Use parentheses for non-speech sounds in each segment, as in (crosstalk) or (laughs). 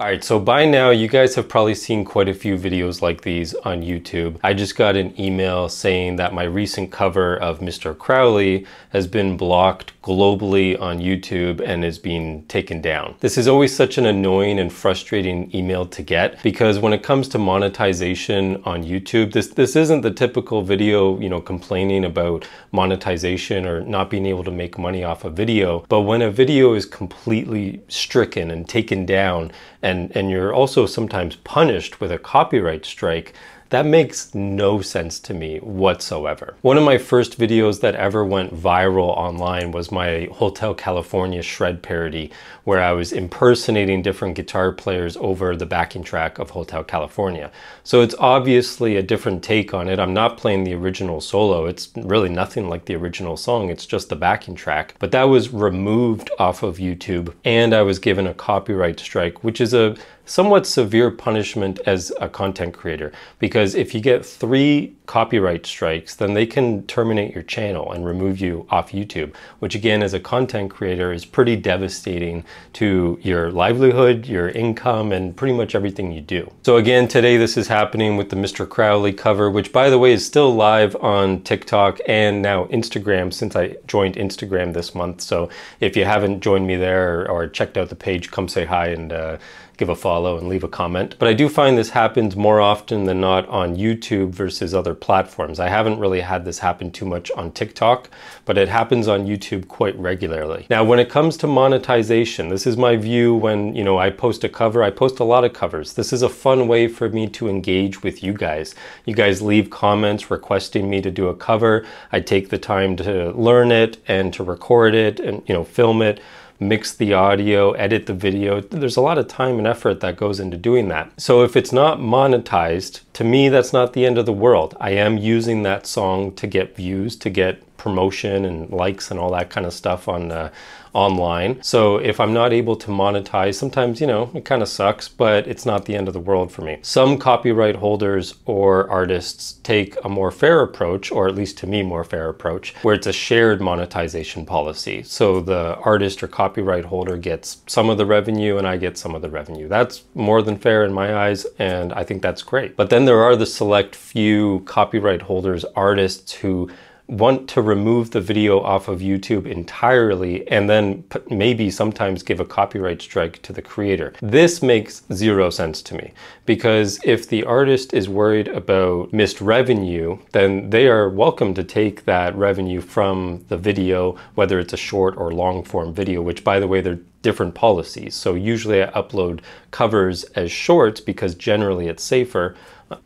Alright, so by now you guys have probably seen quite a few videos like these on YouTube. I just got an email saying that my recent cover of Mr. Crowley has been blocked globally on YouTube and is being taken down. This is always such an annoying and frustrating email to get because when it comes to monetization on YouTube, this, this isn't the typical video, you know, complaining about monetization or not being able to make money off a video. But when a video is completely stricken and taken down and, and you're also sometimes punished with a copyright strike, that makes no sense to me whatsoever. One of my first videos that ever went viral online was my Hotel California shred parody, where I was impersonating different guitar players over the backing track of Hotel California. So it's obviously a different take on it. I'm not playing the original solo. It's really nothing like the original song. It's just the backing track. But that was removed off of YouTube and I was given a copyright strike, which is a somewhat severe punishment as a content creator because if you get three copyright strikes, then they can terminate your channel and remove you off YouTube, which again, as a content creator is pretty devastating to your livelihood, your income, and pretty much everything you do. So again, today this is happening with the Mr. Crowley cover, which by the way is still live on TikTok and now Instagram since I joined Instagram this month. So if you haven't joined me there or, checked out the page, come say hi and uh, give a follow and leave a comment. But I do find this happens more often than not on YouTube versus other platforms. I haven't really had this happen too much on TikTok, but it happens on YouTube quite regularly. Now, when it comes to monetization, this is my view when, you know, I post a cover, I post a lot of covers. This is a fun way for me to engage with you guys. You guys leave comments requesting me to do a cover. I take the time to learn it and to record it and, you know, film it mix the audio, edit the video. There's a lot of time and effort that goes into doing that. So if it's not monetized, to me, that's not the end of the world. I am using that song to get views, to get promotion and likes and all that kind of stuff on uh, online. So if I'm not able to monetize, sometimes, you know, it kind of sucks, but it's not the end of the world for me. Some copyright holders or artists take a more fair approach, or at least to me, more fair approach, where it's a shared monetization policy. So the artist or copyright holder gets some of the revenue and I get some of the revenue. That's more than fair in my eyes, and I think that's great. But then there are the select few copyright holders, artists who want to remove the video off of YouTube entirely and then maybe sometimes give a copyright strike to the creator. This makes zero sense to me because if the artist is worried about missed revenue, then they are welcome to take that revenue from the video, whether it's a short or long form video, which by the way, they're different policies. So usually I upload covers as shorts because generally it's safer.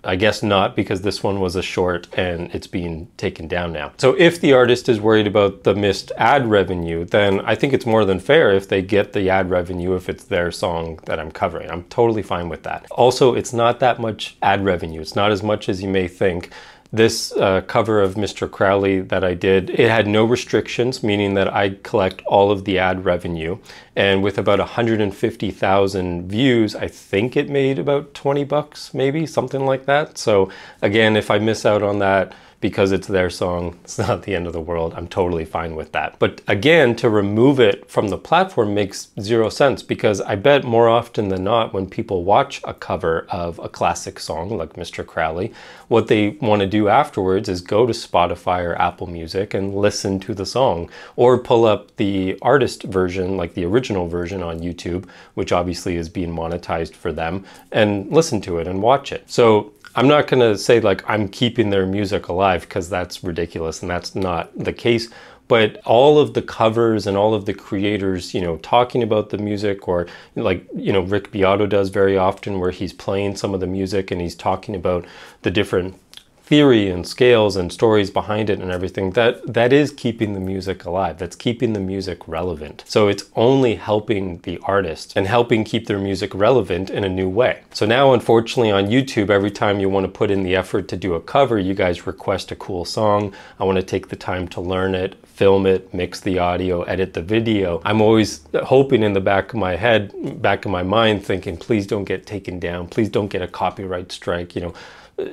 I guess not because this one was a short and it's being taken down now. So if the artist is worried about the missed ad revenue, then I think it's more than fair if they get the ad revenue if it's their song that I'm covering. I'm totally fine with that. Also, it's not that much ad revenue. It's not as much as you may think. This uh, cover of Mr. Crowley that I did, it had no restrictions, meaning that I collect all of the ad revenue. And with about 150,000 views, I think it made about 20 bucks, maybe something like that. So again, if I miss out on that, because it's their song. (laughs) It's not the end of the world. I'm totally fine with that. But again, to remove it from the platform makes zero sense because I bet more often than not, when people watch a cover of a classic song like Mr. Crowley, what they want to do afterwards is go to Spotify or Apple Music and listen to the song or pull up the artist version, like the original version on YouTube, which obviously is being monetized for them, and listen to it and watch it. So I'm not going to say like I'm keeping their music alive because that's ridiculous and that's not the case. But all of the covers and all of the creators, you know, talking about the music or like, you know, Rick Beato does very often where he's playing some of the music and he's talking about the different theory and scales and stories behind it and everything, that that is keeping the music alive. That's keeping the music relevant. So it's only helping the artist and helping keep their music relevant in a new way. So now, unfortunately, on YouTube, every time you want to put in the effort to do a cover, you guys request a cool song. I want to take the time to learn it, film it, mix the audio, edit the video. I'm always hoping in the back of my head, back of my mind, thinking, please don't get taken down. Please don't get a copyright strike. You know,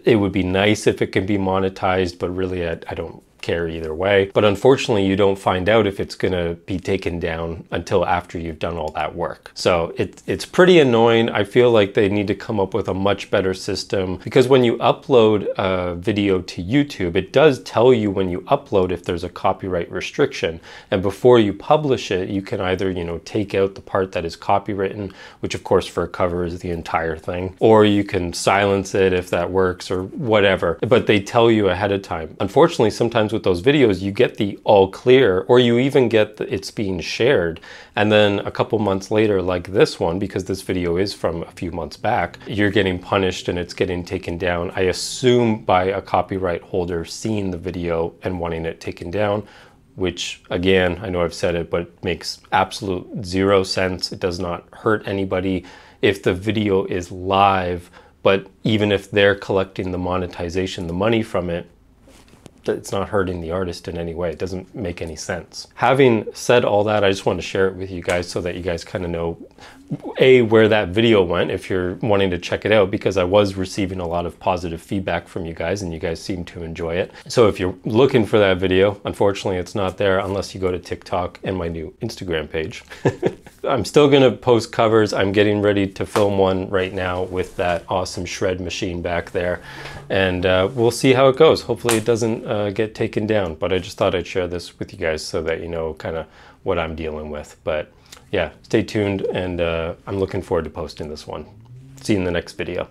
it would be nice if it can be monetized, but really I, I, don't care either way. But unfortunately, you don't find out if it's going to be taken down until after you've done all that work. So it, it's pretty annoying. I feel like they need to come up with a much better system because when you upload a video to YouTube, it does tell you when you upload if there's a copyright restriction. And before you publish it, you can either, you know, take out the part that is copywritten, which of course for a cover is the entire thing, or you can silence it if that works or whatever. But they tell you ahead of time. Unfortunately, sometimes sometimes with those videos, you get the all clear, or you even get the, it's being shared. And then a couple months later, like this one, because this video is from a few months back, you're getting punished and it's getting taken down. I assume by a copyright holder seeing the video and wanting it taken down, which again, I know I've said it, but makes absolute zero sense. It does not hurt anybody. If the video is live, but even if they're collecting the monetization, the money from it, it's not hurting the artist in any way. It doesn't make any sense. Having said all that, I just want to share it with you guys so that you guys kind of know a where that video went if you're wanting to check it out because I was receiving a lot of positive feedback from you guys and you guys seem to enjoy it. So if you're looking for that video, unfortunately it's not there unless you go to TikTok and my new Instagram page. (laughs) I'm still gonna post covers. I'm getting ready to film one right now with that awesome shred machine back there. And uh, we'll see how it goes. Hopefully it doesn't uh, get taken down, but I just thought I'd share this with you guys so that you know kind of what I'm dealing with. But yeah, stay tuned and uh, I'm looking forward to posting this one. See you in the next video.